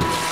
you